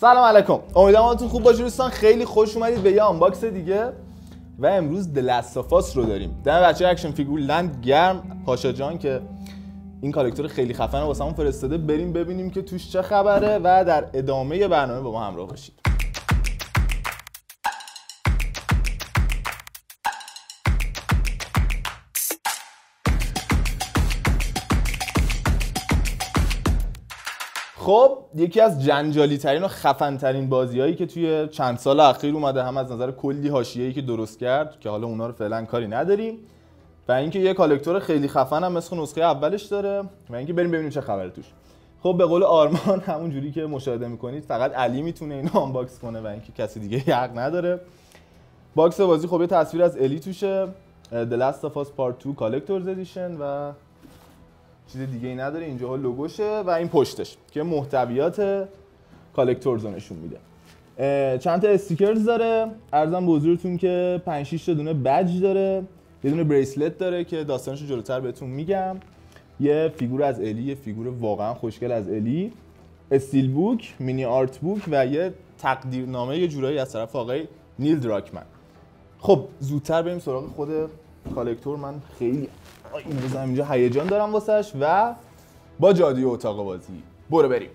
سلام علیکم. امیدوارم حالتون خوب باشه دوستان. خیلی خوش اومدید به یه unbox دیگه. و امروز The Last of Us رو داریم. دم بچه های Action Figure Land گرم. پاشا جان که این collector خیلی خفن واسمون فرستاده. بریم ببینیم که توش چه خبره و در ادامه برنامه با ما همراه باشید. خب یکی از جنجالی ترین و خفن ترین بازی هایی که توی چند سال اخیر اومده هم از نظر کلی حاشیه‌ای که درست کرد که حالا اونا رو فعلا کاری نداریم. و اینکه یه collector خیلی خفن هم مثل نسخه اولش داره و اینکه بریم ببینیم چه خبره توش. خب به قول آرمان همون جوری که مشاهده می‌کنید فقط علی می‌تونه اینو unbox کنه و اینکه کسی دیگه حق نداره. box بازی خب یه تصویر از الی توشه The Last of Us Part 2 Collector's Edition و چیز دیگه ای نداره اینجا لوگوشه و این پشتش که محتویات collector's رو نشون میده. چند تا stickers داره عرضم به حضورتون که 5 6 تا دونه بج داره یه دونه bracelet داره که داستانش رو جلوتر بهتون میگم. یه figure از الی یه figure واقعا خوشگل از الی. steelbook mini art book و یه تقدیرنامه یه جورایی از طرف آقای نیل دراکمن. خب زودتر بریم سراغ خود collector من خیلی این روزا اینجا هیجان دارم واسش و با جادوی اتاق بازی. برو بریم.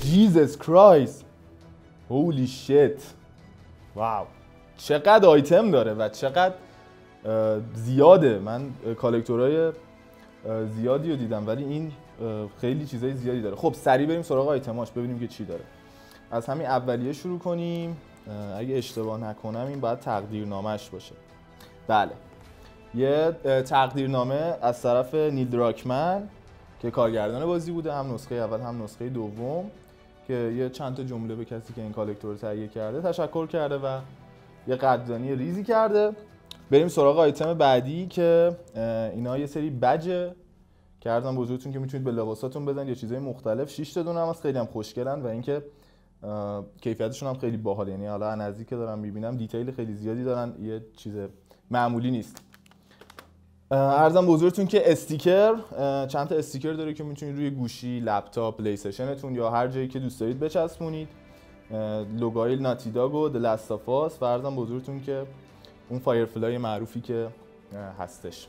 Jesus Christ holy shit wow چقدر آیتم داره و چقدر زیاده. من collector های زیادی رو دیدم ولی این خیلی چیزای زیادی داره. خب سریع بریم سراغ آیتماش ببینیم که چی داره. از همین اولیه شروع کنیم. اگه اشتباه نکنم این باید تقدیرنامهش باشه. بله. یه تقدیرنامه از طرف نیل دراکمن که کارگردان بازی بوده هم نسخه اول هم نسخه دوم که یه چند تا جمله به کسی که این کالکتور تهیه کرده تشکر کرده و یه قدردانی ریزی کرده. بریم سراغ آیتم بعدی که اینا یه سری بجه کردم بزرگتون که می‌تونید به لباساتون بزنید. یا چیزهای مختلف 6 تا دونه هم از خیلی هم خوشگلن و اینکه کیفیتشون هم خیلی باحال یعنی حالا نزدیک دارم می‌بینم detail خیلی زیادی دارن. یه چیز معمولی نیست. عرضم به حضورتون که استیکر چند تا استیکر داره که می‌تونید روی گوشی، لپتاپ، پلی استیشنتون یا هر جایی که دوست دارید بچسبونید. لوگوی Naughty Dog و The Last of Us و عرضم به حضورتون که اون Firefly معروفی که هستش.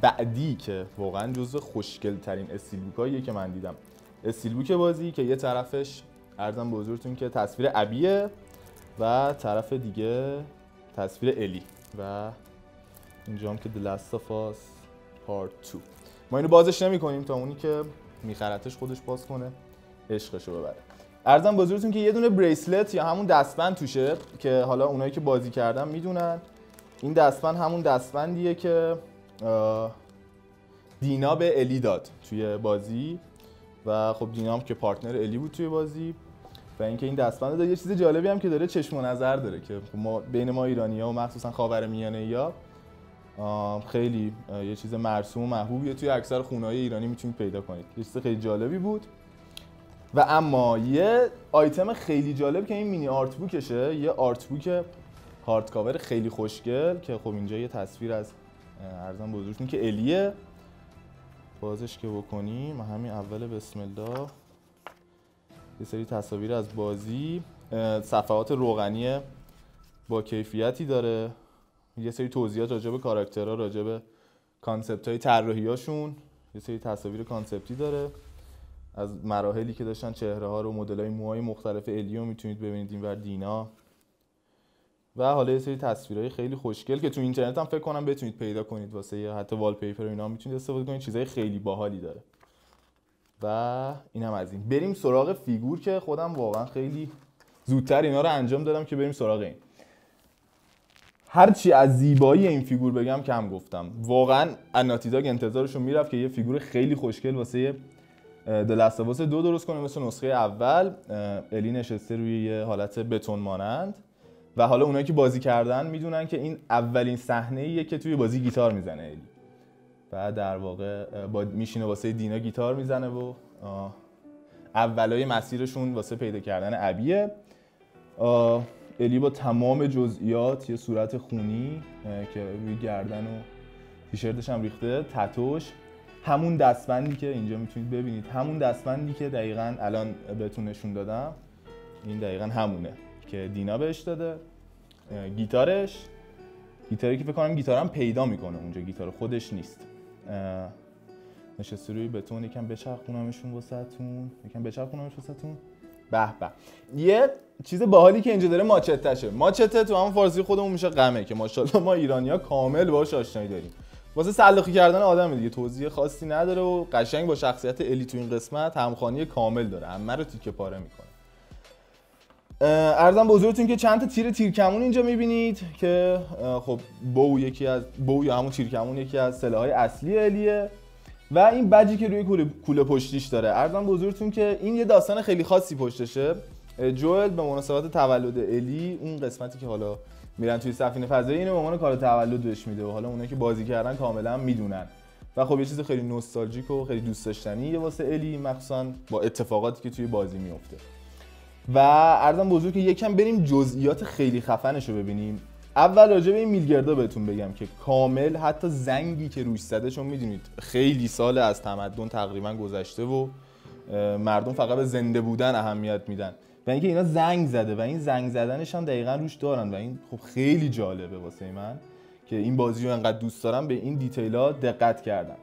بعدی که واقعا جزو خوشگل ترین steelbook اییه که من دیدم. استیلبوک بازی که یه طرفش ارزم بزرگتون که تصویر ابیه و طرف دیگه تصویر الی و اینجا هم که The Last of Us Part 2 ما اینو بازش نمی کنیم تا اونی که میخرتش خودش باز کنه عشقشو ببره. ارزم بزرگتون که یه دونه بریسلت یا همون دستبند توشه که حالا اونایی که بازی کردن می‌دونن. این دستبند همون دستبندیه که دینا به الی داد توی بازی. و خب دینا هم که partner الی بود توی بازی. و اینکه این دستبند داره یه چیز جالبی هم که داره چشم نظر داره که ما بین ما ایرانی‌ها و مخصوصا خاورمیانه یا خیلی یه چیز مرسوم و محبوبیه. توی اکثر خونه‌های ایرانی می‌تونید پیدا کنید. یه چیز خیلی جالبی بود. و اما یه آیتم خیلی جالب که این mini art book شه یه art book hardcover خیلی خوشگل که خب اینجا یه تصویر از عرضم به حضورتون که الیه. بازش که بکنیم. همین اول بسم الله. یه سری تصاویر از بازی. صفحات روغنی با کیفیتی داره. یه سری توضیحات راجع به کاراکترها راجع به concept های طراحی هاشون یه سری تصاویر concept ی داره. از مراحلی که داشتن چهره ها رو مدل های موهای مختلف الیو می‌تونید ببینید این ور دینا. و حالا یه سری تصویرهای خیلی خوشگل که تو اینترنت هم فکر کنم بتونید پیدا کنید واسه یه حتی wallpaper و اینا می‌تونید استفاده کنید. چیزای خیلی باحالی داره. و اینم از این. بریم سراغ فیگور که خودم واقعا خیلی زودتر اینا رو انجام دادم که بریم سراغ این. هرچی از زیبایی این فیگور بگم کم گفتم. واقعا از Naughty Dog انتظارشون می‌رفت که یه فیگور خیلی خوشگل واسه The Last of Us دو درست کنه مثل نسخه اول. الی نشسته روی یه حالت بتون مانند. و حالا اونایی که بازی کردن می‌دونن که این اولین صحنه ایه که توی بازی گیتار می‌زنه الی. و در واقع با میشینه واسه دینا گیتار می‌زنه و اولای مسیرشون واسه پیدا کردن ابیه. الی با تمام جزئیات یه صورت خونی که روی گردن و تیشرتش هم ریخته تتوش. همون دستبندی که اینجا می‌تونید ببینید. همون دستبندی که دقیقا الان بهتون نشون دادم. این دقیقا همونه که دینا بهش داده. گیتارش. گیتاری که فکر کنم گیتارم پیدا می‌کنه اونجا. گیتار خودش نیست. نشسته روی بتون. یکم بچرخونمشون واسهتون یکم بچرخونمش واسهتون به به. یه چیز باحالی که اینجا داره ماچتشه. ماچته تو همون فارسی خودمون میشه غمه که ماشاءالله ما ایرانیا کامل باهاش آشنایی داریم. واسه سلاخی کردن آدم دیگه توضیح خاصی نداره و قشنگ با شخصیت الی تو این قسمت همخوانی کامل داره. همه رو تیکه پاره می‌کنه. ارزم بزرگتون که چند تا تیر تیرکمون اینجا می‌بینید که خب بو یکی از بو یا همون تیرکمون یکی از سلاحهای اصلی الیه. و این بجی که روی کوله پشتیش داره. ارزم بزرگتون که این یه داستان خیلی خاصی پشتشه. جوئل به مناسبت تولد الی اون قسمتی که حالا میرن توی سفینه فضایی اینو به عنوان کار تولد بهش میده و حالا اونایی که بازی کردن کاملا می‌دونن. و خب یه چیز خیلی نوستالژیک و خیلی دوست داشتنی واسه الی مخصوصا با اتفاقاتی که توی بازی میفته و ارزم بزرگ که یکم بریم جزئیات خیلی خفنش رو ببینیم. اول راجع به این میلگردا بهتون بگم که کامل حتی زنگی که روش زده چون می‌دونید خیلی سال از تمدن تقریبا گذشته و مردم فقط به زنده بودن اهمیت میدن. و اینکه اینا زنگ زده و این زنگ زدنش هم دقیقا روش دارن. و این خب خیلی جالبه واسه من که این بازی رو انقدر دوست دارم به این دیتیلا دقت کردم.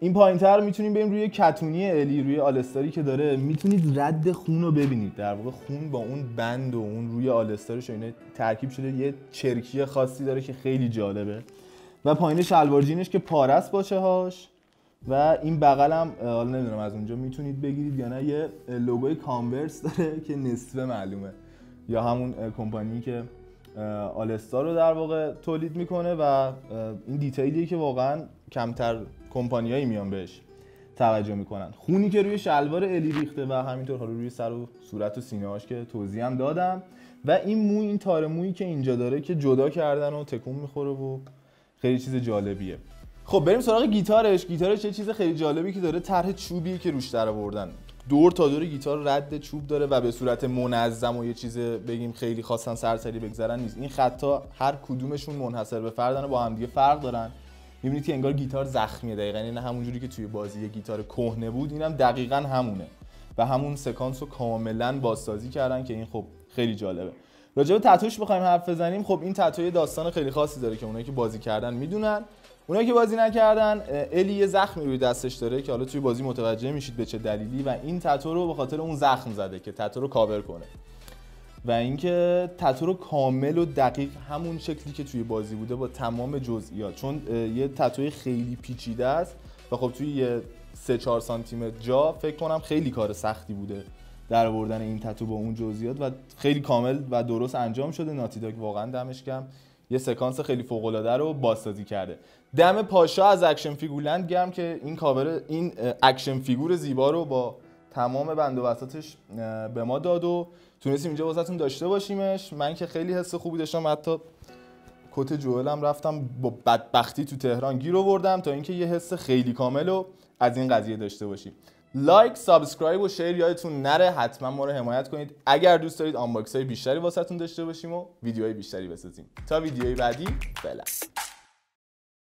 این پایینتر می‌تونیم بریم روی کتونی الی روی آلستاری که داره. می‌تونید رد خون رو ببینید. در واقع خون با اون بند و اون روی آلستارش اینه ترکیب شده. یه چرکی خاصی داره که خیلی جالبه. و پایین شلوار جینش که پارس باشه هاش. و این بغل هم حالا نمی‌دونم از اونجا می‌تونید بگیرید یا نه. یه لوگوی کانورس داره که نصفه معلومه. یا همون کمپانی که آلستار رو در واقع تولید می‌کنه و این دیتیلیه که واقعا کمتر کمپانیایی میان بهش توجه می‌کنن. خونی که روی شلوار الی ریخته و همینطور حالا روی سر و صورت و سینه که توضیح هم دادم. و این موی این تار مویی که اینجا داره که جدا کردن و تکون می‌خوره و خیلی چیز جالبیه. خب بریم سراغ گیتارش. گیتارش یه چیز خیلی جالبی که داره طرح چوبیه که روش در آوردن. دور تا دور گیتار رد چوب داره و به صورت منظم و یه چیز بگیم خیلی خواستن سرسری بگذرن نیست. این خطا هر کدومشون منحصر به فردن و با هم دیگه فرق دارن. می‌بینید که انگار گیتار زخمیه دقیقا. این همونجوری که توی بازی یه گیتار کهنه بود اینم دقیقا همونه. و همون سکانس رو کاملا بازسازی کردن که این خب خیلی جالبه. راجع به تتوش بخوایم حرف بزنیم. خب این تتو داستان خیلی خاصی داره که اونایی که بازی کردن می‌دونن. اونایی که بازی نکردن الی یه زخمی روی دستش داره که حالا توی بازی متوجه میشید به چه دلیلی و این تتو رو به خاطر اون زخم زده که تتو رو کاور کنه. و اینکه تتو رو کامل و دقیق همون شکلی که توی بازی بوده با تمام جزئیات. چون یه تتوی خیلی پیچیده است و خب توی یه 3 4 سانتی جا فکر کنم خیلی کار سختی بوده در آوردن این تتو با اون جزئیات و خیلی کامل و درست انجام شده. Naughty Dog واقعا دمش گرم یه سکانس خیلی فوق العاده رو بازسازی کرده. دم پاشا از Action Figure Land گرم که این کاور این action figure زیبا رو با تمام بند و بساطش به ما داد و تونستیم اینجا واسهتون داشته باشیمش. من که خیلی حس خوبی داشتم حتی کت جوئلم رفتم با بدبختی تو تهران گیر آوردم تا اینکه یه حس خیلی کامل رو از این قضیه داشته باشیم. like، subscribe و share یادتون نره. حتما ما رو حمایت کنید. اگر دوست دارید unbox های بیشتری واسهتون داشته باشیم و ویدیوهای بیشتری بسازیم. تا ویدیوهای بعدی فعلا.